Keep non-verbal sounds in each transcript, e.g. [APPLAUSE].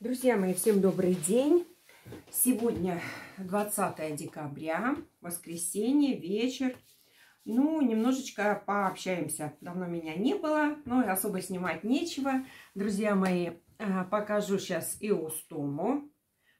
Друзья мои, всем добрый день. Сегодня 20 декабря, воскресенье, вечер. Ну, немножечко пообщаемся. Давно меня не было, но особо снимать нечего. Друзья мои, э, покажу сейчас иостому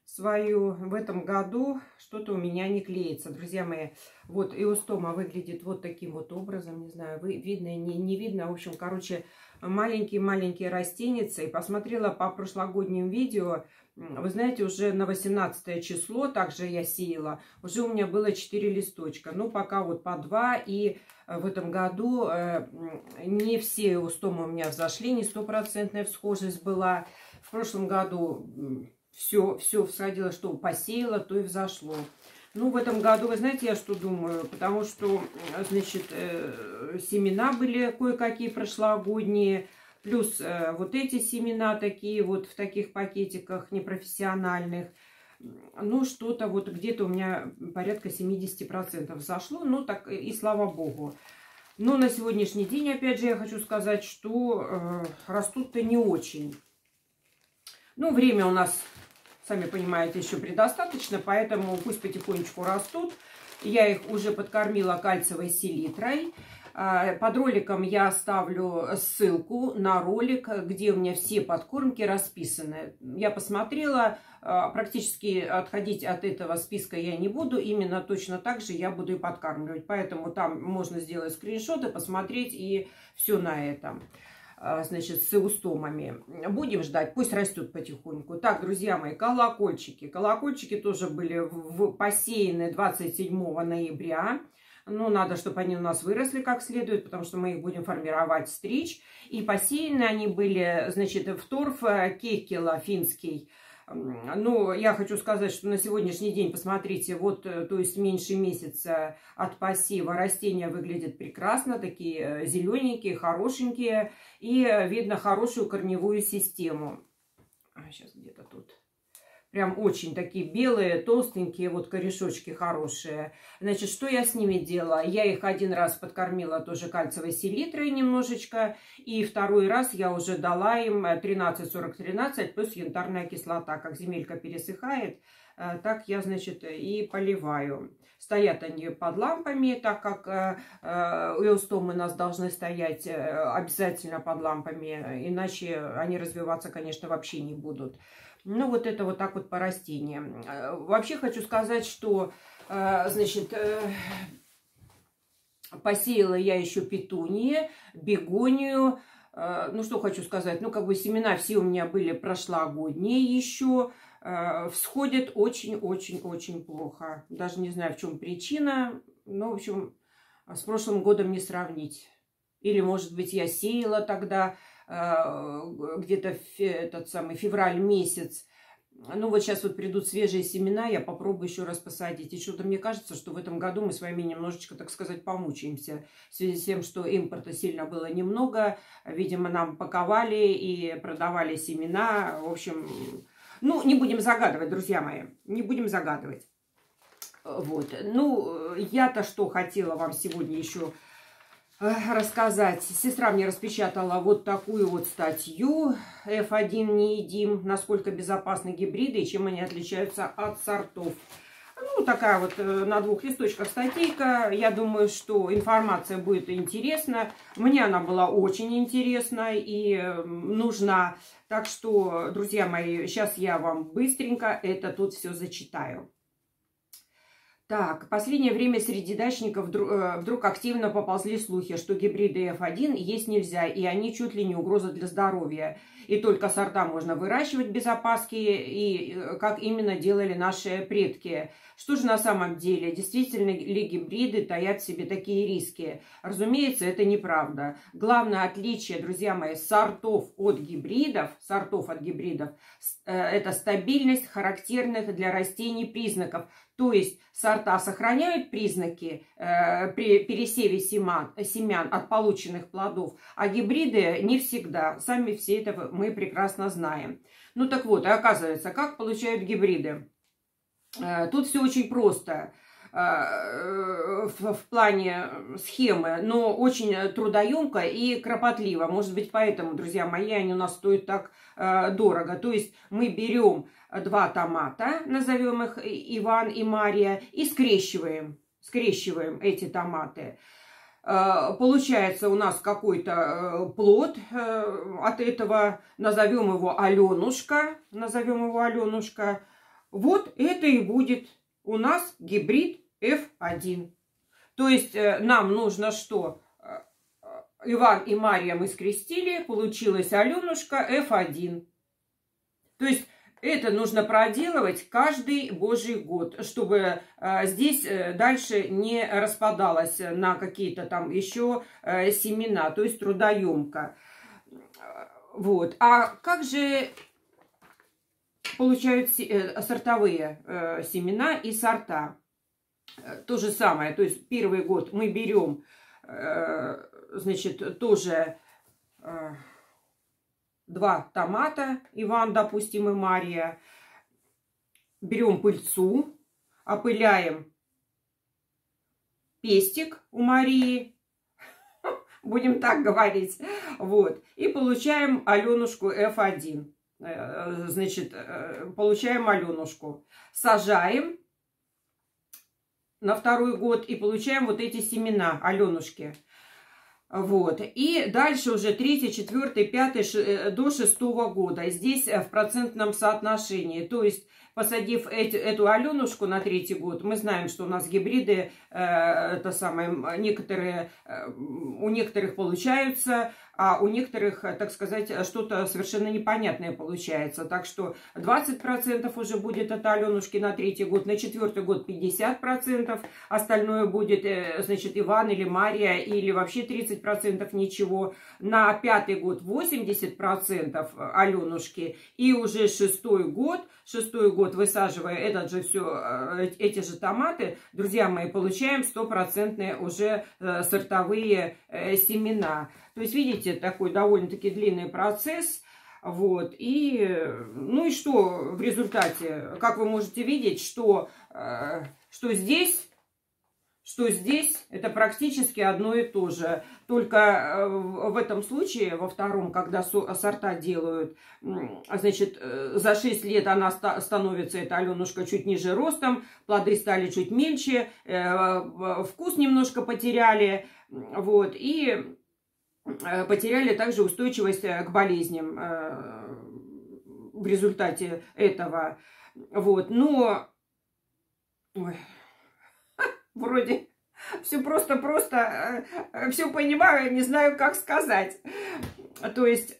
свою. В этом году что-то у меня не клеится. Друзья мои, вот иостома выглядит вот таким вот образом. Не знаю, вы, видно, не, не видно. В общем, короче, маленькие-маленькие растеницы. И посмотрела по прошлогодним видео, вы знаете, уже на 18 число, также я сеяла, уже у меня было 4 листочка. Ну, пока вот по 2. И э, в этом году э, не все устомы у меня взошли, не стопроцентная всхожесть была. В прошлом году все, все всходило, что посеяла, то и взошло. Ну, в этом году, вы знаете, я что думаю? Потому что, значит, э, семена были кое-какие прошлогодние, плюс э, вот эти семена такие вот в таких пакетиках непрофессиональных. Ну, что-то вот где-то у меня порядка 70% зашло, ну, так и слава богу. Но на сегодняшний день, опять же, я хочу сказать, что э, растут-то не очень. Ну, время у нас сами понимаете, еще предостаточно, поэтому пусть потихонечку растут. Я их уже подкормила кальциевой селитрой. А, под роликом я оставлю ссылку на ролик, где у меня все подкормки расписаны. Я посмотрела, а, практически отходить от этого списка я не буду. Именно точно так же я буду и подкармливать. Поэтому там можно сделать скриншоты, посмотреть и все на этом. А, значит, с эустомами. Будем ждать, пусть растет потихоньку. Так, друзья мои, колокольчики. Колокольчики тоже были в, посеяны 27 ноября. Ну, надо, чтобы они у нас выросли как следует, потому что мы их будем формировать, стричь. И посеяны они были, значит, в торф э, кекела финский ну, я хочу сказать, что на сегодняшний день, посмотрите, вот, э, то есть меньше месяца от посева растения выглядят прекрасно, такие э, зелененькие, хорошенькие, и э, видно хорошую корневую систему. Сейчас тут Прям очень такие белые, толстенькие, вот корешочки хорошие. Значит, что я с ними делала? Я их один раз подкормила тоже кальциевой селитрой немножечко. И второй раз я уже дала им 13-40-13 плюс янтарная кислота. Как земелька пересыхает, э, так я, значит, и поливаю. Стоят они под лампами, так как э, э, у нас должны стоять обязательно под лампами, иначе они развиваться, конечно, вообще не будут. Ну, вот это вот так вот по растениям. Э, вообще хочу сказать, что, э, значит, э, посеяла я еще петунии, бегонию. Ну, что хочу сказать, ну, как бы семена все у меня были прошлогодние еще. Всходят очень-очень-очень плохо. Даже не знаю, в чем причина. Ну, в общем, с прошлым годом не сравнить. Или, может быть, я сеяла тогда где-то этот самый февраль месяц. Ну вот сейчас вот придут свежие семена, я попробую еще раз посадить. И что-то мне кажется, что в этом году мы с вами немножечко, так сказать, помучаемся. В связи с тем, что импорта сильно было немного. Видимо, нам паковали и продавали семена. В общем, ну, не будем загадывать, друзья мои. Не будем загадывать. Вот. Ну, я-то что хотела вам сегодня еще рассказать. Сестра мне распечатала вот такую вот статью. F1 не едим. Насколько безопасны гибриды и чем они отличаются от сортов. Ну, такая вот э, на двух листочках статейка. Я думаю, что информация будет интересна. Мне она была очень интересна и нужна. Так что, друзья мои, сейчас я вам быстренько это тут все зачитаю. Так, последнее время среди дачников вдруг, э, вдруг активно поползли слухи, что гибриды F1 есть нельзя, и они чуть ли не угроза для здоровья. И только сорта можно выращивать без опаски, и э, как именно делали наши предки. Что же на самом деле? Действительно ли гибриды таят в себе такие риски? Разумеется, это неправда. Главное отличие, друзья мои, сортов от гибридов, сортов от гибридов, э, это стабильность характерных для растений признаков – то есть сорта сохраняют признаки э, при пересеве семян, семян от полученных плодов, а гибриды не всегда. Сами все это мы прекрасно знаем. Ну так вот, оказывается, как получают гибриды? Э, тут все очень просто. В, в плане схемы, но очень трудоемко и кропотливо. Может быть, поэтому, друзья мои, они у нас стоят так дорого. То есть мы берем два томата, назовем их Иван и Мария, и скрещиваем, скрещиваем эти томаты. Э, получается у нас какой-то э, плод э, от этого, назовем его Аленушка, назовем его Аленушка. Вот это и будет у нас гибрид F1. То есть нам нужно что? Иван и Мария мы скрестили, получилась Аленушка F1. То есть это нужно проделывать каждый божий год, чтобы э, здесь э, дальше не распадалось на какие-то там еще э, семена, то есть трудоемко. Вот. А как же получают сортовые семена и сорта? То же самое, то есть первый год мы берем, значит, тоже два томата, Иван, допустим, и Мария. Берем пыльцу, опыляем пестик у Марии, [LAUGHS] будем так говорить, вот, и получаем Аленушку F1, э, значит, э, получаем Аленушку, сажаем на второй год и получаем вот эти семена Аленушки. Вот. И дальше уже третий, четвертый, пятый, э, до шестого года. Здесь э, в процентном соотношении. То есть посадив эти, эту Аленушку на третий год, мы знаем, что у нас гибриды, э, это самое, некоторые, э, у некоторых получаются, а у некоторых, так сказать, что-то совершенно непонятное получается. Так что 20% уже будет от Аленушки на третий год, на четвертый год 50%, остальное будет, э, значит, Иван или Мария, или вообще 30% ничего. На пятый год 80% Аленушки, и уже шестой год, шестой год год высаживая этот же все, э, эти же томаты, друзья мои, получаем стопроцентные уже э, сортовые э, семена. То есть, видите, такой довольно-таки длинный процесс. Вот, и, ну и что в результате, как вы можете видеть, что, что здесь что здесь это практически одно и то же. Только э, в этом случае, во втором, когда сорта делают, значит, э, за 6 лет она становится, эта Аленушка, чуть ниже ростом, плоды стали чуть мельче, э, вкус немножко потеряли, вот, и потеряли также устойчивость к болезням в результате этого. Вот, но... Ой вроде все просто-просто, э, все понимаю, не знаю, как сказать. То есть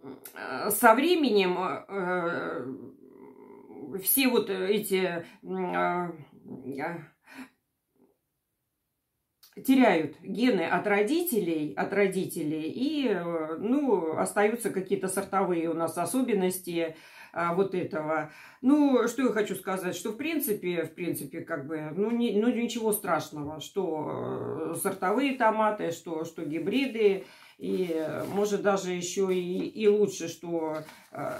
э, со временем э, все вот эти теряют гены от родителей, от родителей, и, ну, остаются какие-то сортовые у нас особенности, а, вот этого. Ну, что я хочу сказать, что в принципе, в принципе, как бы, ну, не, ну ничего страшного, что э, сортовые томаты, что, что гибриды, и может даже еще и, и лучше, что э,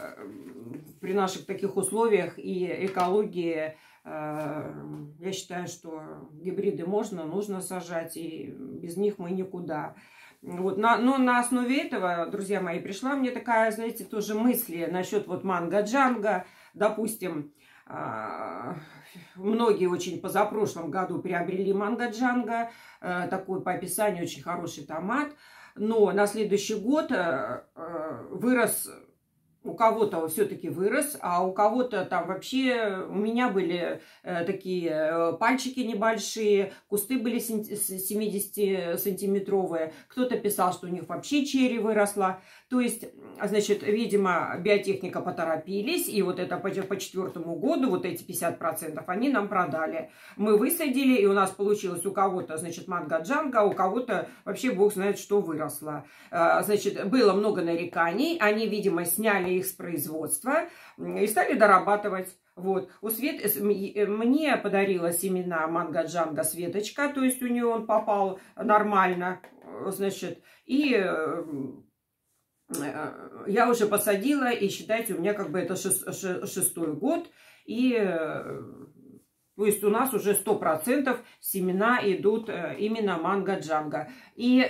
при наших таких условиях и экологии э, я считаю, что гибриды можно, нужно сажать, и без них мы никуда. Вот, на, но на основе этого, друзья мои, пришла мне такая, знаете, тоже мысли насчет вот манго-джанга. Допустим, э, многие очень позапрошлом году приобрели манго-джанга, э, такой по описанию очень хороший томат. Но на следующий год э, вырос у кого-то все-таки вырос, а у кого-то там вообще, у меня были э, такие э, пальчики небольшие, кусты были 70-сантиметровые, кто-то писал, что у них вообще черри выросла. То есть, значит, видимо, биотехника поторопились, и вот это по, по четвертому году, вот эти 50% они нам продали. Мы высадили, и у нас получилось у кого-то, значит, манго-джанга, у кого-то вообще бог знает, что выросло. Э, значит, было много нареканий, они, видимо, сняли их с производства и стали дорабатывать. Вот. У Свет... Э, мне подарила семена манго-джанга Светочка, то есть у нее он попал нормально, значит, и Э, я уже посадила, и считайте, у меня как бы это шестой год, и э, То есть у нас уже 100% семена идут именно манго-джанго. И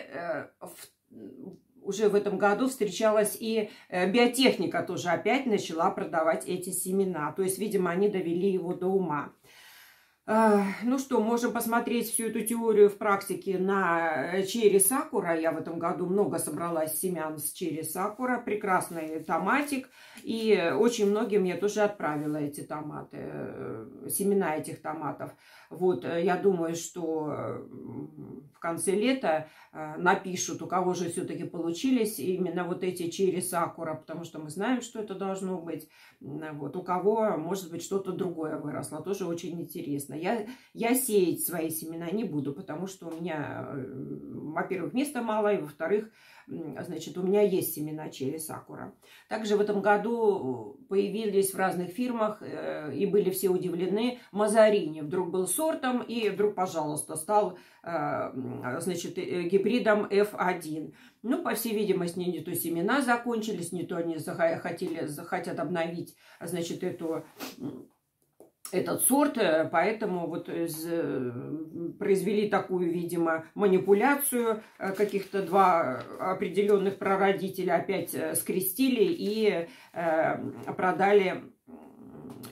уже в этом году встречалась и биотехника тоже опять начала продавать эти семена. То есть, видимо, они довели его до ума. Ну что, можем посмотреть всю эту теорию в практике на э, черри сакура. Я в этом году много собрала семян с черри сакура. Прекрасный томатик. И очень многим я тоже отправила эти томаты, э, семена этих томатов. Вот, э, я думаю, что в конце лета напишут, у кого же все-таки получились именно вот эти черри сакура, потому что мы знаем, что это должно быть. Вот, у кого, может быть, что-то другое выросло. Тоже очень интересно. Я, я сеять свои семена не буду, потому что у меня, э, во-первых, места мало, и во-вторых, значит, у меня есть семена черри сакура. Также в этом году появились в разных фирмах, э, и были все удивлены, мазарини. Вдруг был сортом, и вдруг, пожалуйста, стал, э, значит, гибридом F1. Ну, по всей видимости, не то семена закончились, не то они захотели, захотят обновить, значит, эту этот сорт, э, поэтому вот из, э, произвели такую, видимо, манипуляцию, э, каких-то два определенных прародителя опять скрестили и продали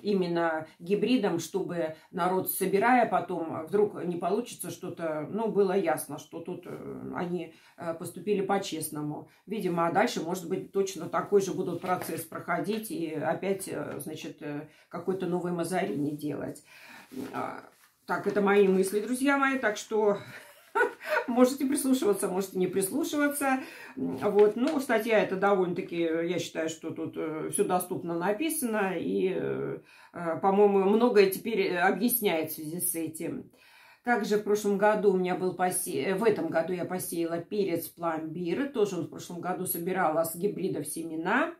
именно гибридом, чтобы народ, собирая потом, вдруг не получится что-то, ну, было ясно, что тут э, они э, поступили по-честному. Видимо, а дальше, может быть, точно такой же будут процесс проходить и опять, э, значит, какой-то новый мазарини делать. А, так, это мои мысли, друзья мои, так что [LAUGHS] Можете прислушиваться, можете не прислушиваться. Вот. Ну, статья это довольно-таки, я считаю, что тут э, все доступно написано. И, э, э, по-моему, многое теперь объясняет в связи с этим. Также в прошлом году у меня был посе... в этом году я посеяла перец пломбир. Тоже он в прошлом году собирала с гибридов семена.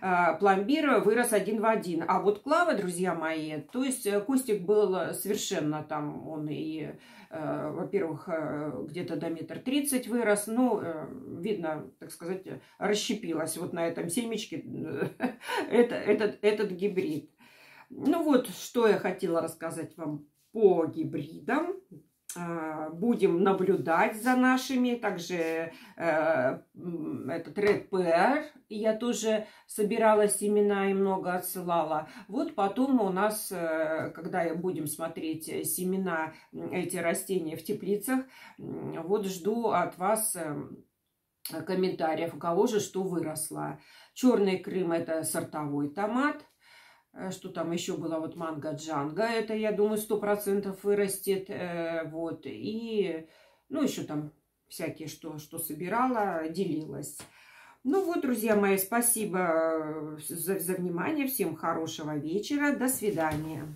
Пломбир вырос один в один. А вот клава, друзья мои, то есть Костик был совершенно там, он и Э, во-первых, э, где-то до метр тридцать вырос, ну, э, видно, так сказать, расщепилась вот на этом семечке [LAUGHS] это, этот, этот гибрид. Ну вот, что я хотела рассказать вам по гибридам. А, будем наблюдать за нашими. Также э, этот Red Pear я тоже собирала семена и много отсылала. Вот потом у нас, э, когда будем смотреть семена, эти растения в теплицах, вот жду от вас э, комментариев, у кого же что выросло. Черный Крым это сортовой томат. Э, что там еще было, вот манго джанга, это, я думаю, сто процентов вырастет, э, вот, и, ну, еще там всякие, что, что собирала, делилась. Ну вот, друзья мои, спасибо э, за, за внимание, всем хорошего вечера, до свидания.